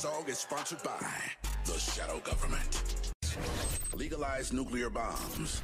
song is sponsored by the shadow government. Legalize nuclear bombs.